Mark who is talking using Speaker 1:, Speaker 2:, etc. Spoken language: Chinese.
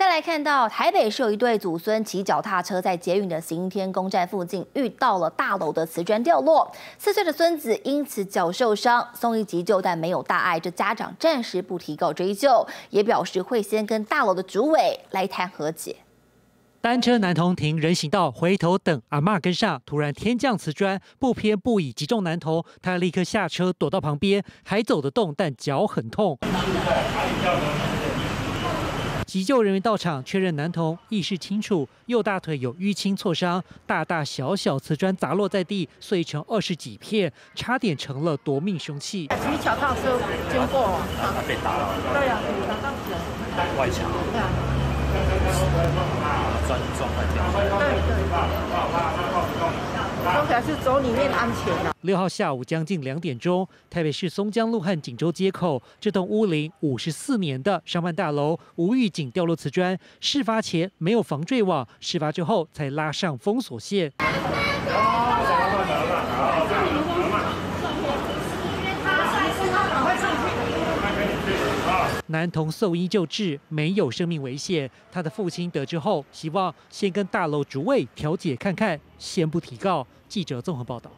Speaker 1: 再来看到台北是有一对祖孙骑脚踏车在捷运的行天宫站附近遇到了大楼的瓷砖掉落，四岁的孙子因此脚受伤，送医急救但没有大碍，这家长暂时不提告追究，也表示会先跟大楼的主委来谈和解。
Speaker 2: 单车男童停人行道，回头等阿妈跟上，突然天降瓷砖，不偏不倚击中男童，他立刻下车躲到旁边，还走得动，但脚很痛。急救人员到场，确认男童意识清楚，右大腿有淤青挫伤，大大小小瓷砖砸落在地，碎成二十几片，差点成了夺命凶器。
Speaker 3: 骑脚踏车经过，
Speaker 4: 他被打了，
Speaker 3: 对呀，打到人，
Speaker 4: 外墙，
Speaker 3: 对啊，
Speaker 4: 砖撞坏掉。
Speaker 3: 对对。是走里面安全的。
Speaker 2: 六号下午将近两点钟，台北市松江路和锦州街口这栋屋龄五十四年的商办大楼无预警掉落瓷砖，事发前没有防坠网，事发之后才拉上封锁线。男童送医救治，没有生命危险。他的父亲得知后，希望先跟大楼主位调解看看，先不提告。记者综合报道。